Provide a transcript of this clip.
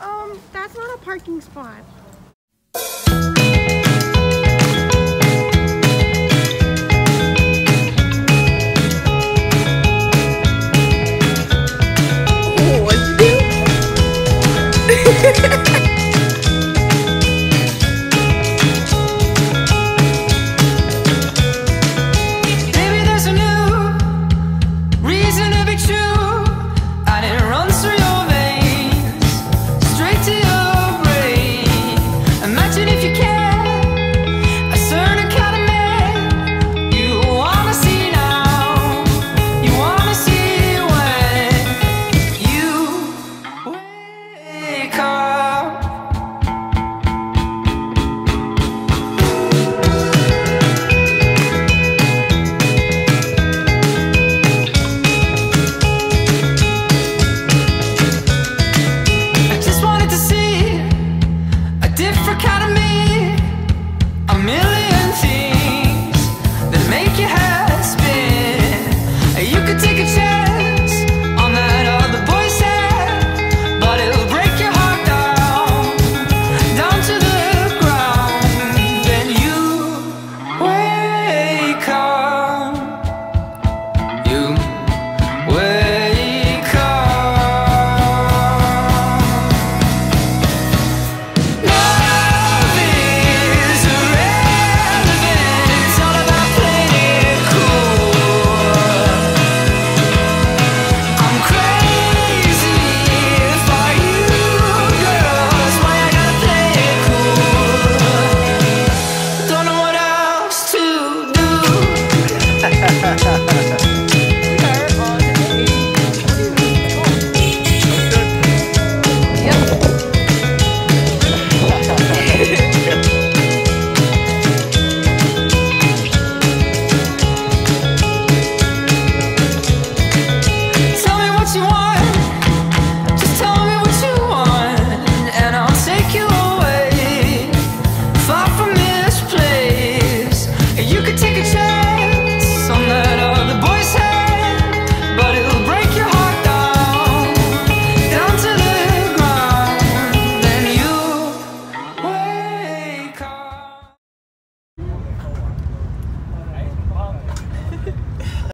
Um, that's not a parking spot. Oh, what you?